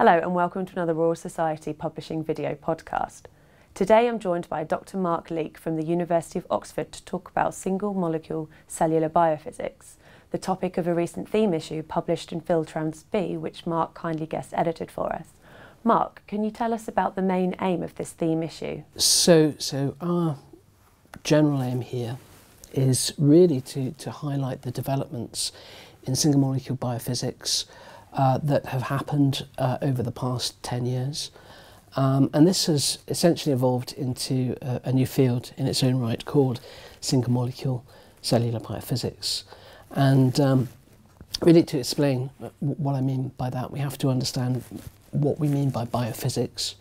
Hello and welcome to another Royal Society Publishing video podcast. Today I'm joined by Dr Mark Leake from the University of Oxford to talk about single molecule cellular biophysics, the topic of a recent theme issue published in PhilTrans B, which Mark kindly guest edited for us. Mark, can you tell us about the main aim of this theme issue? So, so our general aim here is really to, to highlight the developments in single molecule biophysics uh, that have happened uh, over the past 10 years. Um, and this has essentially evolved into a, a, new field in its own right called single molecule cellular biophysics. And um, really to explain what I mean by that, we have to understand what we mean by biophysics.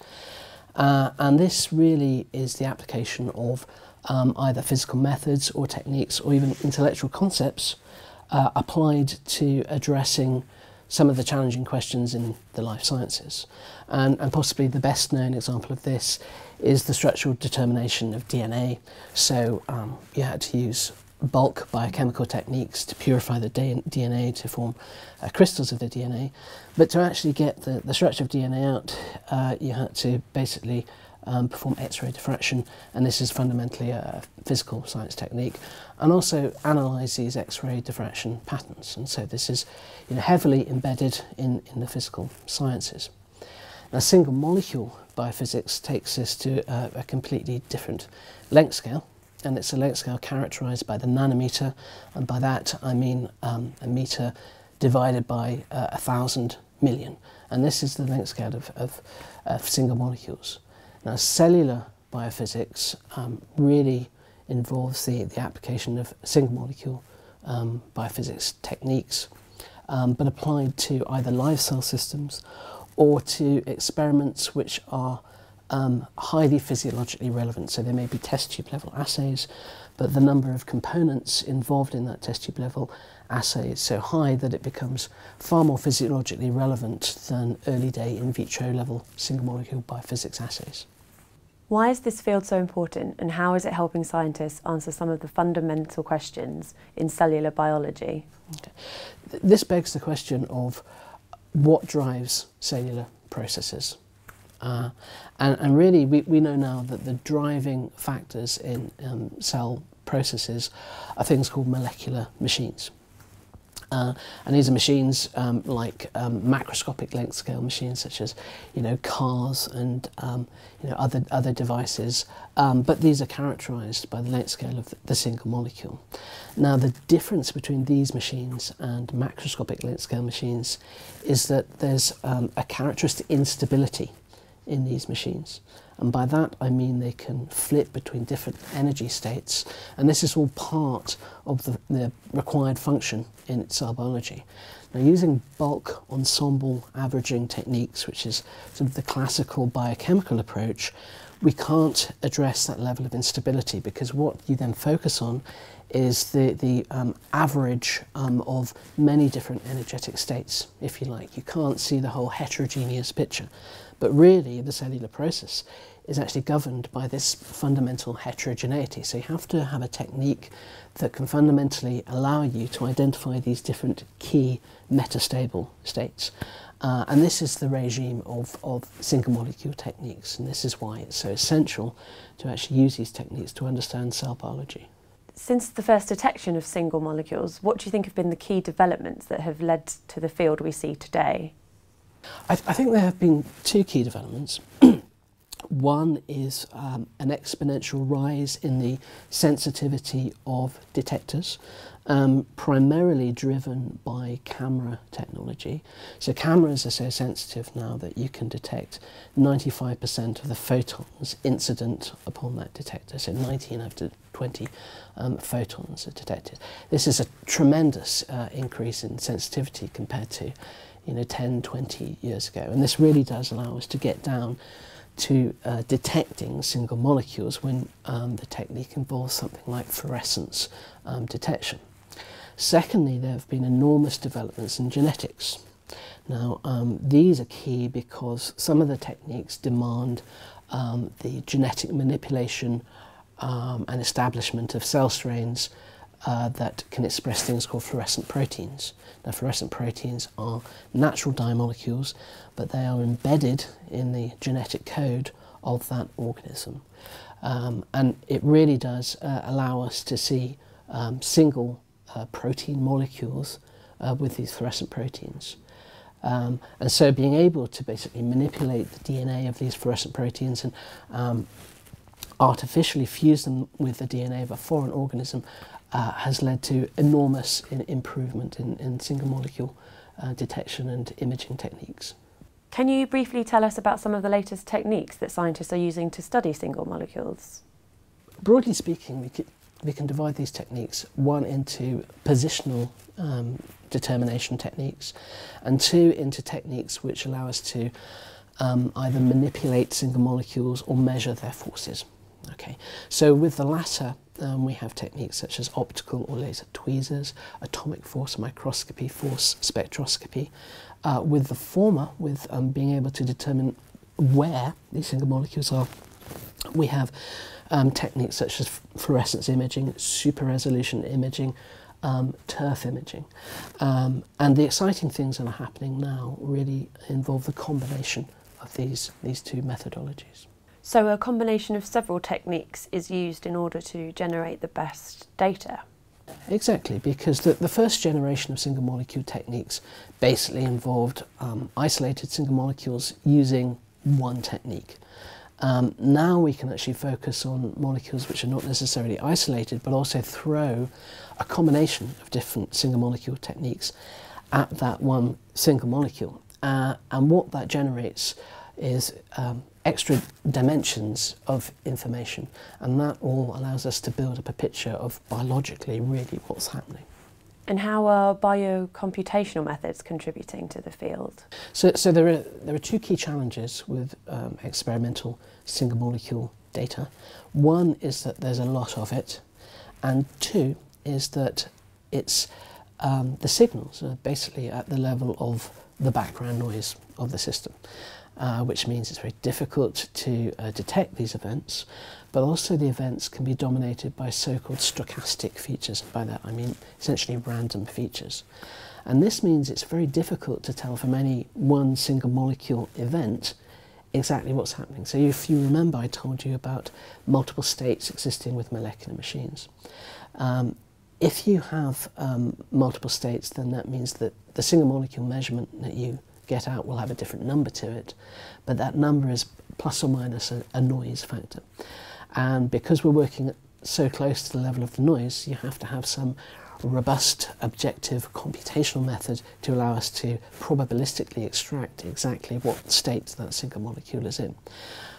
Uh, and this really is the application of um, either physical methods or techniques or even intellectual concepts uh, applied to addressing some of the challenging questions in the life sciences. And, and possibly the best known example of this is the structural determination of DNA. So um, you had to use bulk biochemical techniques to purify the DNA to form uh, crystals of the DNA. But to actually get the, the structure of DNA out, uh, you had to basically um, perform X-ray diffraction, and this is fundamentally a physical science technique, and also analyse these X-ray diffraction patterns. And so this is you know, heavily embedded in, in the physical sciences. Now, single molecule biophysics takes us to a, completely different length scale, and it's a length scale characterised by the nanometer, and by that I mean um, a meter divided by uh, a thousand million. And this is the length scale of, of, of single molecules. Now, cellular biophysics um, really involves the, the application of single molecule um, biophysics techniques, um, but applied to either live cell systems or to experiments which are um, highly physiologically relevant. So they may be test tube level assays, but the number of components involved in that test tube level assay is so high that it becomes far more physiologically relevant than early day in vitro level single molecule biophysics assays. Why is this field so important and how is it helping scientists answer some of the fundamental questions in cellular biology? Okay. This begs the question of what drives cellular processes. Uh, and, and, really, we, we know now that the driving factors in um, cell processes are things called molecular machines. Uh, and these are machines um, like um, macroscopic length scale machines such as you know cars and um, you know other other devices. Um, but these are characterized by the length scale of the single molecule. Now the difference between these machines and macroscopic length scale machines is that there's um, a characteristic instability in these machines and by that I mean they can flip between different energy states. And this is all part of the, the required function in cell biology. Now, using bulk ensemble averaging techniques, which is sort of the classical biochemical approach, we can't address that level of instability because what you then focus on is the, the um, average um, of many different energetic states, if you like. You can't see the whole heterogeneous picture. But really, the cellular process is actually governed by this fundamental heterogeneity. So you have to have a technique that can fundamentally allow you to identify these different key metastable states. Uh, and this is the regime of, of single molecule techniques, and this is why it's so essential to actually use these techniques to understand cell biology. Since the first detection of single molecules, what do you think have been the key developments that have led to the field we see today? I, th I think there have been two key developments. One is um, an exponential rise in the sensitivity of detectors, um, primarily driven by camera technology. So cameras are so sensitive now that you can detect 95% of the photons incident upon that detector. So 19 out of 20 um, photons are detected. This is a tremendous uh, increase in sensitivity compared to you know, 10, 20 years ago. And this really does allow us to get down to uh, detecting single molecules when um, the technique involves something like fluorescence um, detection. Secondly, there have been enormous developments in genetics. Now, um, these are key because some of the techniques demand um, the genetic manipulation um, and establishment of cell strains uh, that can express things called fluorescent proteins. Now, fluorescent proteins are natural dye molecules, but they are embedded in the genetic code of that organism. Um, and it really does uh, allow us to see um, single uh, protein molecules uh, with these fluorescent proteins. Um, and so being able to basically manipulate the DNA of these fluorescent proteins and um, artificially fuse them with the DNA of a foreign organism uh, has led to enormous in improvement in, in single molecule uh, detection and imaging techniques. Can you briefly tell us about some of the latest techniques that scientists are using to study single molecules? Broadly speaking, we can, we can divide these techniques one into positional um, determination techniques and two into techniques which allow us to um, either manipulate single molecules or measure their forces. Okay, so with the latter, um, we have techniques such as optical or laser tweezers, atomic force microscopy, force spectroscopy. Uh, with the former, with um, being able to determine where these single molecules are, we have um, techniques such as fluorescence imaging, super resolution imaging, um, TIRF imaging. Um, and the exciting things that are happening now really involve the combination of these, these two methodologies. So a combination of several techniques is used in order to generate the best data. Exactly, because the, the first generation of single molecule techniques basically involved um, isolated single molecules using one technique. Um, now we can actually focus on molecules which are not necessarily isolated but also throw a combination of different single molecule techniques at that one single molecule. Uh, and what that generates is um, extra dimensions of information, and that all allows us to build up a picture of biologically really what's happening. And how are biocomputational methods contributing to the field? So, so there, are, there are two key challenges with um, experimental single molecule data. One is that there's a lot of it, and two is that it's um, the signals are basically at the level of the background noise of the system uh, which means it's very difficult to uh, detect these events, but also the events can be dominated by so-called stochastic features. By that I mean essentially random features. And this means it's very difficult to tell from any one single molecule event exactly what's happening. So if you remember I told you about multiple states existing with molecular machines. Um, if you have um, multiple states, then that means that the single molecule measurement that you get out will have a different number to it, but that number is plus or minus a, a noise factor. And because we're working so close to the level of the noise, you have to have some robust, objective computational method to allow us to probabilistically extract exactly what state that single molecule is in.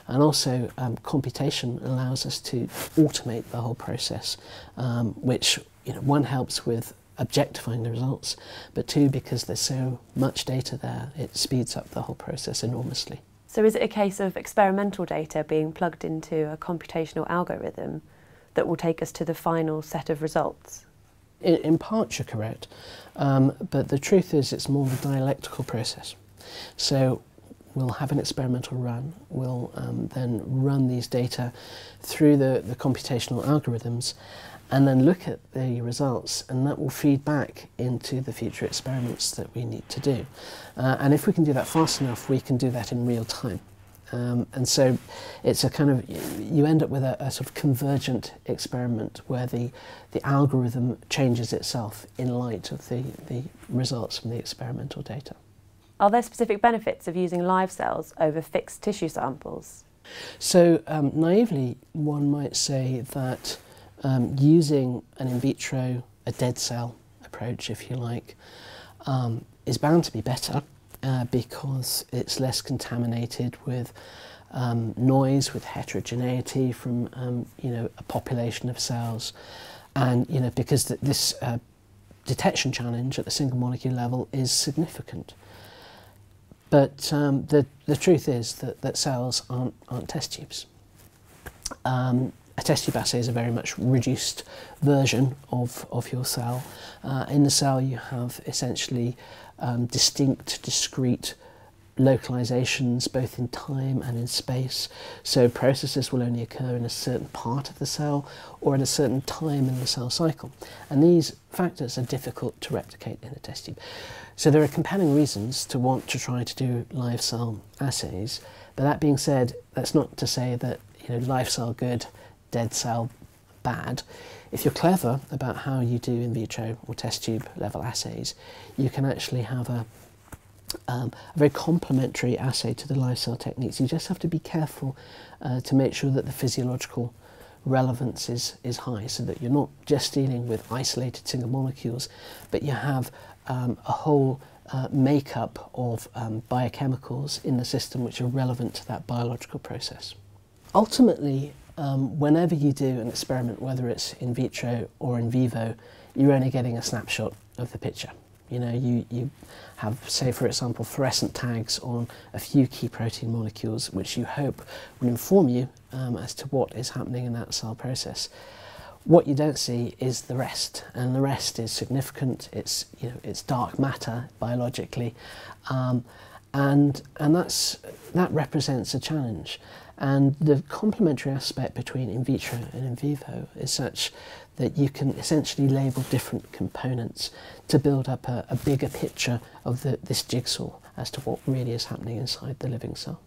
And also, um, computation allows us to automate the whole process, um, which you know, one helps with objectifying the results, but two, because there's so much data there, it speeds up the whole process enormously. So is it a case of experimental data being plugged into a computational algorithm that will take us to the final set of results? In, in part, you're correct, um, but the truth is it's more of a dialectical process. So we'll have an experimental run, we'll um, then run these data through the, the computational algorithms, and then look at the results and that will feed back into the future experiments that we need to do. Uh, and if we can do that fast enough, we can do that in real time. Um, and so it's a kind of, you end up with a, a, sort of convergent experiment where the, the algorithm changes itself in light of the, the results from the experimental data. Are there specific benefits of using live cells over fixed tissue samples? So um, naively, one might say that um, using an in vitro, a dead cell approach, if you like, um, is bound to be better uh, because it's less contaminated with um, noise, with heterogeneity from um, you know a population of cells, and you know because th this uh, detection challenge at the single molecule level is significant. But um, the the truth is that that cells aren't aren't test tubes. Um, a test tube assay is a very much reduced version of, of your cell. Uh, in the cell you have essentially um, distinct, discrete localizations both in time and in space. So processes will only occur in a certain part of the cell or at a certain time in the cell cycle. And these factors are difficult to replicate in a test tube. So there are compelling reasons to want to try to do live cell assays. But that being said, that's not to say that you know live cell good, dead cell bad. If you're clever about how you do in vitro or test tube level assays, you can actually have a um, a very complementary assay to the live cell techniques. You just have to be careful uh, to make sure that the physiological relevance is, is high so that you're not just dealing with isolated single molecules, but you have um, a whole uh, makeup of um, biochemicals in the system which are relevant to that biological process. Ultimately, um, whenever you do an experiment, whether it's in vitro or in vivo, you're only getting a snapshot of the picture. You know, you, you have, say, for example, fluorescent tags on a few key protein molecules, which you hope will inform you um, as to what is happening in that cell process. What you don't see is the rest, and the rest is significant. It's, you know, it's dark matter biologically, um, and, and that's, that represents a challenge. And the complementary aspect between in vitro and in vivo is such that you can essentially label different components to build up a, a bigger picture of the, this jigsaw as to what really is happening inside the living cell.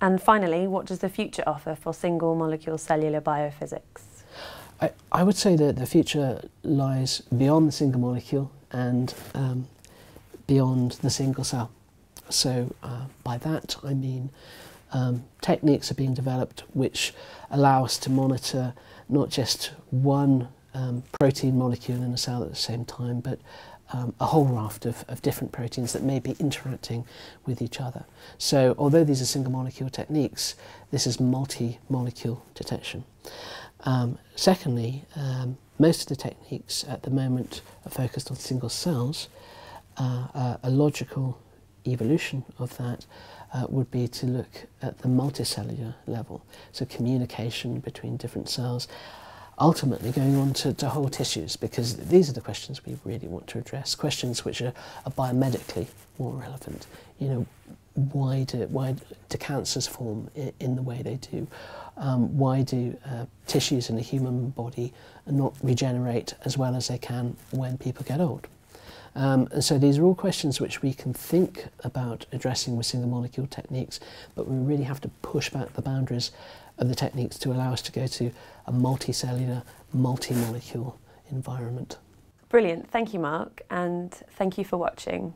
And finally, what does the future offer for single molecule cellular biophysics? I, I would say that the future lies beyond the single molecule and um, beyond the single cell. So uh, by that I mean um, techniques are being developed which allow us to monitor not just one um, protein molecule in a cell at the same time, but um, a whole raft of, of different proteins that may be interacting with each other. So although these are single molecule techniques, this is multi-molecule detection. Um, secondly, um, most of the techniques at the moment are focused on single cells. Uh, a logical evolution of that uh, would be to look at the multicellular level, so communication between different cells, ultimately going on to, to whole tissues, because these are the questions we really want to address, questions which are, are biomedically more relevant. You know, why do, why do cancers form in, in the way they do? Um, why do uh, tissues in the human body not regenerate as well as they can when people get old? Um, and so these are all questions which we can think about addressing with single molecule techniques, but we really have to push back the boundaries of the techniques to allow us to go to a multicellular, multi-molecule environment. Brilliant. Thank you, Mark, and thank you for watching.